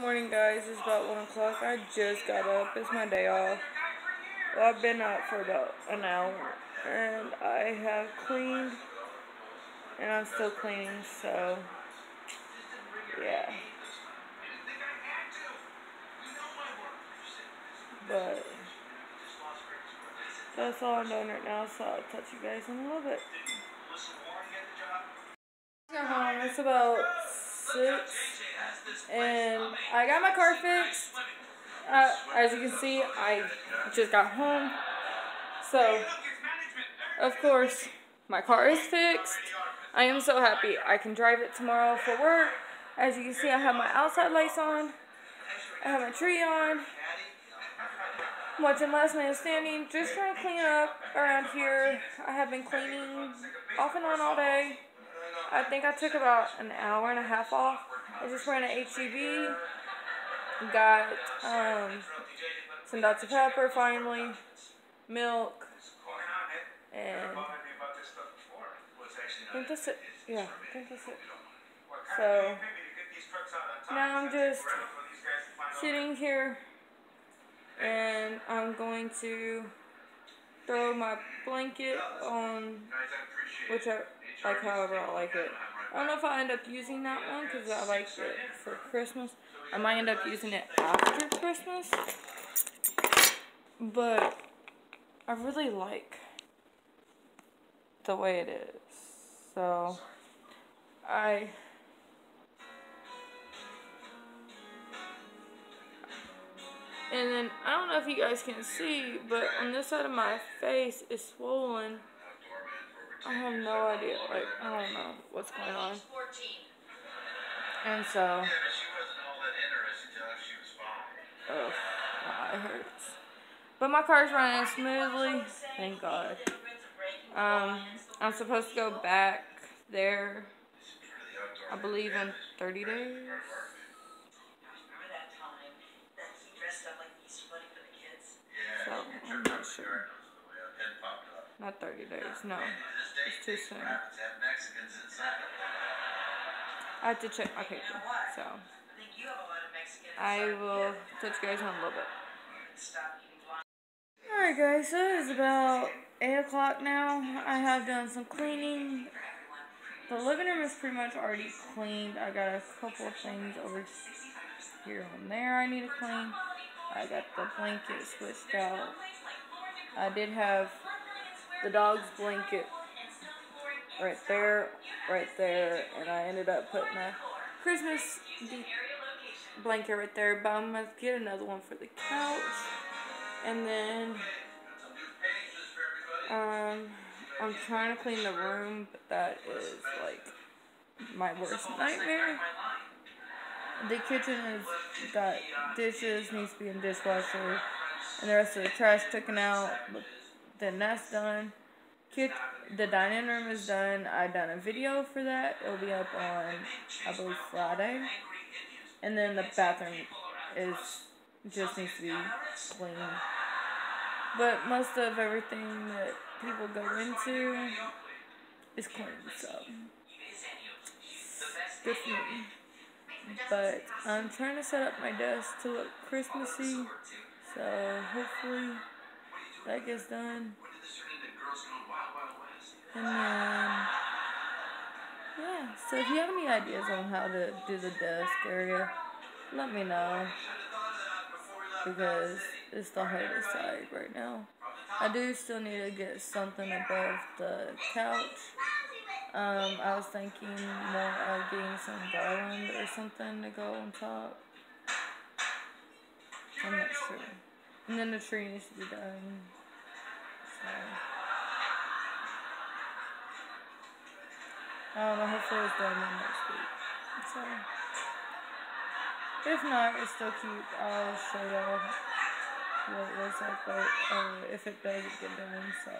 morning guys, it's about 1 o'clock. I just got up. It's my day off. Well, I've been up for about an hour. And I have cleaned. And I'm still cleaning, so... Yeah. But... That's all I'm doing right now, so I'll touch you guys in a little bit. Got home. It's about 6 and I got my car fixed. Uh, as you can see, I just got home. So, of course, my car is fixed. I am so happy. I can drive it tomorrow for work. As you can see, I have my outside lights on. I have my tree on. I'm watching Last Man Standing. Just trying to clean up around here. I have been cleaning off and on all day. I think I took about an hour and a half off. I just ran an HEB. Got um, some Dr. Pepper finally, milk, and I think that's it. Yeah, I think that's it. So now I'm just sitting here and I'm going to throw my blanket on whichever, like however I like it. I don't know if I'll end up using that one because I like it for Christmas. I might end up using it after Christmas. But I really like the way it is. So I And then I don't know if you guys can see, but on this side of my face is swollen. I have no idea. Like, I don't know what's going on. And so. Ugh, my eye hurts. But my car's running smoothly. Thank God. Um, I'm supposed to go back there, I believe, in 30 days. So, I'm not sure. Not 30 days, no. It's too soon. I have to check my picture, so. I will touch you guys in a little bit. Alright guys, so it is about 8 o'clock now. I have done some cleaning. The living room is pretty much already cleaned. I got a couple of things over here and there I need to clean. I got the blanket switched out. Uh, I did have the dog's blanket right there, right there, and I ended up putting a Christmas blanket right there, but I'm going to get another one for the couch, and then, um, I'm trying to clean the room, but that is, like, my worst nightmare. The kitchen has got dishes, needs to be in dishwasher, and the rest of the trash taken out, then that's done. The dining room is done. I done a video for that. It'll be up on, I believe, Friday. And then the bathroom is just needs to be clean. But most of everything that people go into is clean, so good for me. But I'm trying to set up my desk to look Christmassy, so hopefully that gets done. And then, yeah, so if you have any ideas on how to do the desk area, let me know. Because it's the hardest side right now. I do still need to get something above the couch. Um, I was thinking more of getting some garland or something to go on top. I'm not sure. And then the tree needs to be done. So. I don't know, hopefully it's done next week. So, if not, it's still cute. I'll show y'all what it looks like, but uh, if it does get done, so.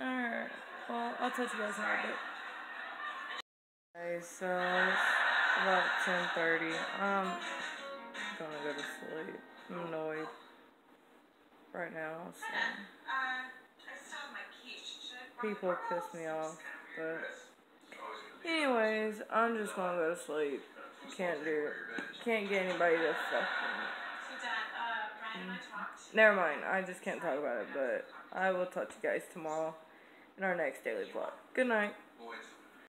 Alright, well, I'll touch you guys in a bit. Okay, so it's about 10.30. I'm gonna go to sleep. I'm annoyed right now, so. People piss me off. But anyways, I'm just gonna go to sleep. Can't do it. can't get anybody to fucking. Mm. Never mind. I just can't talk about it, but I will talk to you guys tomorrow in our next daily vlog. Good night.